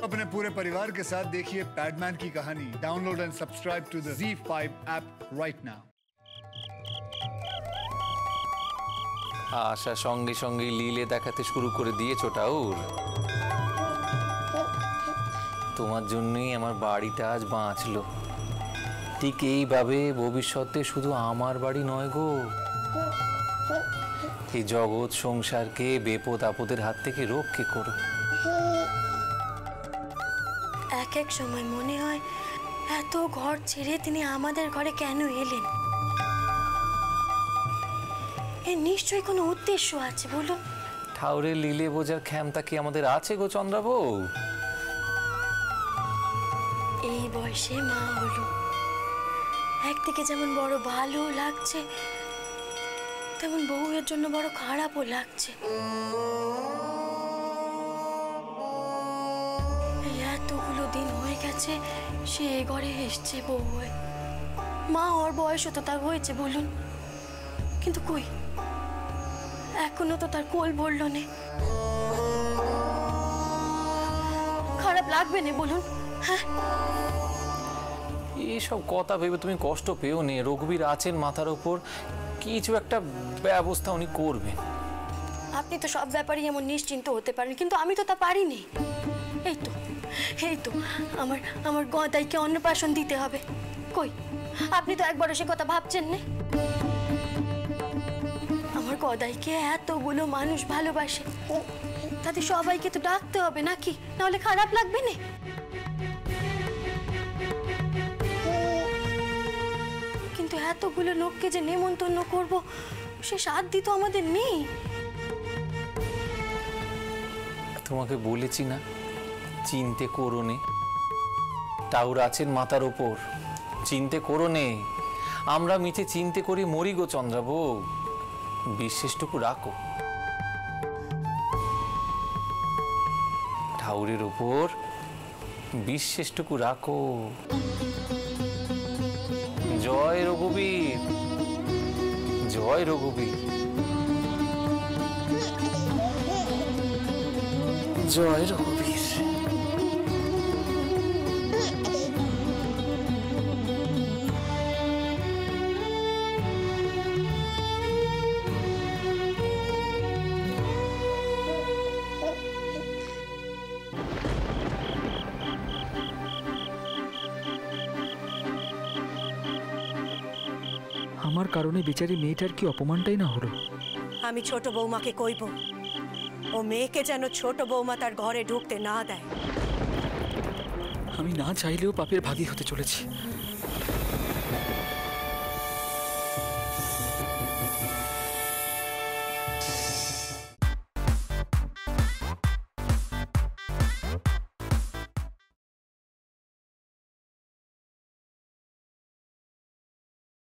अपने पूरे परिवार के साथ देखिए पैडमैन की कहानी download and subscribe to the Z5 app right now আশা সঙ্গে সঙ্গে লীলে দেখাতে শুরু করে দিয়েছো টাউর তোমার জন্যই আমার বাড়িটা আজ বাঁচলো ঠিক এইভাবে ভবিষ্যতে শুধু আমার বাড়ি নয় গো এই জগৎ সংসারকে বেপদ আপদের হাত থেকে রক্ষে করো এক এক সময় মনে হয় এত ঘর ছেড়ে তিনি আমাদের ঘরে কেন এলেন? এর নিশ্চয়ই কোনো উদ্দেশ্য আছে বলুন। ঠাউরের লীলে বোঝার ক্ষমতা কি আমাদের আছে গো চন্দ্রাবউ এই বয়সে মা হলো। একদিকে যেমন বড় ভালো লাগছে তেমন বউয়ের জন্য বড় খারাপও লাগছে। গেছে সে এ ঘরে এসছে বউ হয়ে মা ওর বয়সও তো তার হয়েছে বলুন। কিন্তু কই? এখনও তো তার কোল ভরল নে। খারাপ লাগবে না বলুন হ্যাঁ? এইসব কথা ভেবে তুমি কষ্ট পেও নে। রঘুবীর আছেন মাথার ওপর কিছু একটা ব্যবস্থা উনি করবেন। আপনি তো সব ব্যাপারেই এমন নিশ্চিন্ত হতে পারেন কিন্তু আমি তো তা পারিনি। এই তো এই তো, আমার আমার গদাইকে অন্নপ্রাশন দিতে হবে। কই? আপনি তো একবারও সে কথা ভাবছেন না। আমার গদাইকে এতগুলো মানুষ ভালোবাসে। তাদের সবাইকে তো ডাকতে হবে নাকি? নাহলে খারাপ লাগবে না। কিন্তু এতগুলো লোককে যে নেমন্তন্ন করব, সে সাধ্য তো আমাদের নেই। তোমাকে বলেছি না? চিনতে করো নে। টাউর আছেন মাথার ওপর। চিনতে করো নে। আমরা মিছে চিনতে করি মরি গো চন্দ্রাবু। বিশ্বাসটুকু রাখো। ঠাউরের ওপর বিশ্বাসটুকু রাখো। জয় রঘুবীর। জয় রঘুবীর। জয় রঘুবীর। আমার কারণে বেচারি মেয়েটার কি অপমানটাই না হলো? আমি ছোট বৌমাকে কইব। ও মেয়েকে যেন ছোট বৌমা তার ঘরে ঢুকতে না দেয়। আমি না চাইলেও পাপের ভাগী হতে চলেছি।